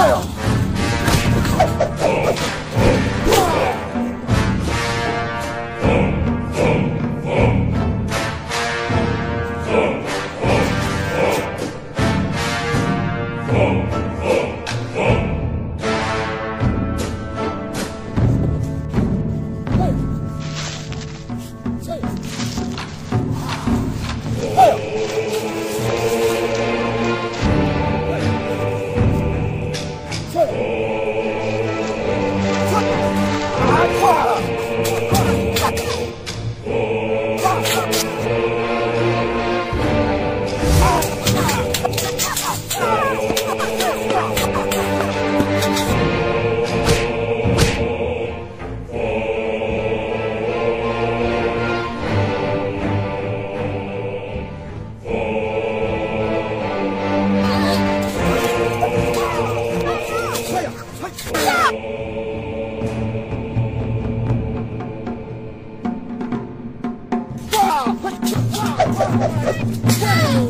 Oh! Woo!